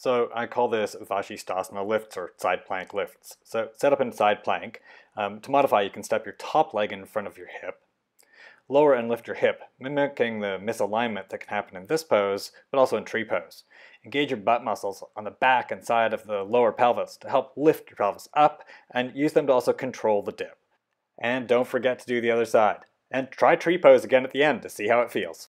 So I call this Vashisthasana lifts or side plank lifts. So set up in side plank. Um, to modify, you can step your top leg in front of your hip. Lower and lift your hip, mimicking the misalignment that can happen in this pose, but also in tree pose. Engage your butt muscles on the back and side of the lower pelvis to help lift your pelvis up and use them to also control the dip. And don't forget to do the other side. And try tree pose again at the end to see how it feels.